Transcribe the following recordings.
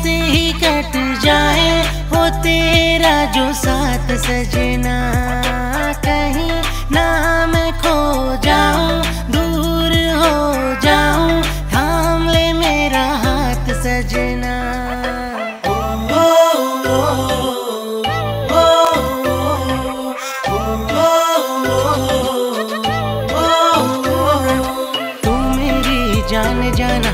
हँसते ही कट जाए हो तेरा जो साथ सजना। कहीं ना मैं खो जाऊँ, दूर हो जाऊँ थाम ले मेरा हाथ सजना। जान जाना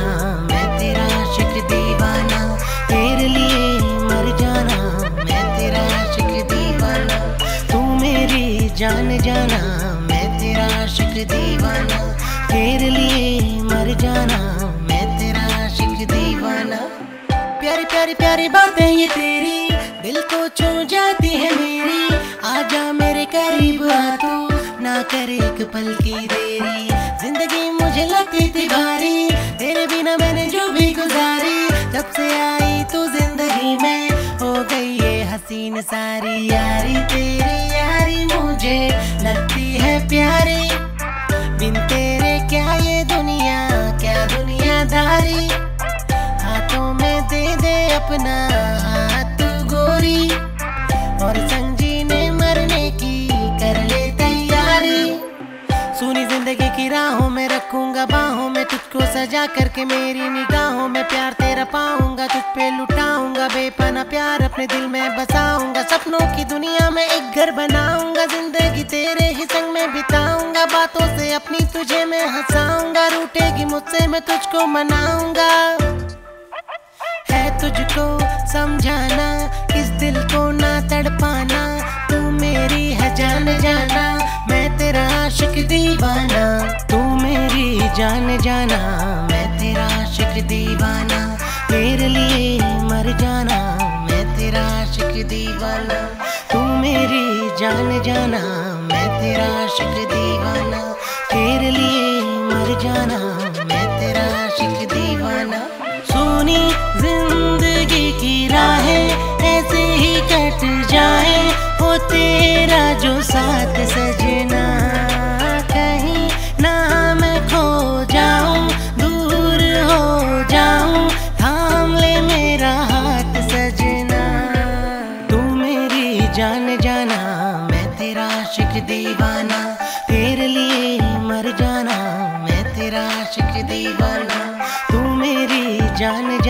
दीवाना, तेरे लिए मर जाना मैं तेरा आशिक दीवाना। प्यारी प्यारी प्यारी बातें ये तेरी, दिल को छू जाती है मेरी। आजा मेरे करीब आ तू, ना कर एक पल की देरी। ज़िंदगी मुझे लगती थी भारी, तेरे बिना मैंने जो भी गुजारी। जब से आई तू ज़िंदगी में, हो गई ये हसीन सारी। यारी तेरी यारी मुझे लगती है प्यारी। हाथों में दे दे अपना हाथ गोरी। और संग ने मरने की कर ले तैयारी। सुनी ज़िंदगी की राहों में रखूँगा तुझको सजा करके मेरी निगाहों में प्यार तेरा पाऊँगा, तुझ पे लुटाऊँगा, बेपना प्यार अपने दिल में बसाऊँगा, सपनों की दुनिया में एक घर बनाऊँगा, ज़िंदगी तेरे ही संग में बिताऊँगा, बातों से अपनी तुझे मैं हंसाऊँगा, रूठेगी मुझसे मैं तुझको मनाऊँगा। है तुझको समझाना, इस दिल को ना तड़पाना जान जाना, मैं तेरा आशिक दीवाना। तेरे लिए मर जाना, मैं तेरा आशिक दीवाना। तू मेरी जान जाना, मैं तेरा आशिक दीवाना। तेरे लिए मर जाना, मैं तेरा आशिक दीवाना। सोनी, ज़िंदगी की राहें ऐसे ही कट जाए। हो तेरा जो जाऊँ, थाम ले मेरा हाथ सजना। तू मेरी जान जाना, मैं तेरा आशिक दीवाना। तेरे लिए मर जाना, मैं तेरा आशिक दीवाना। तू मेरी जान जाना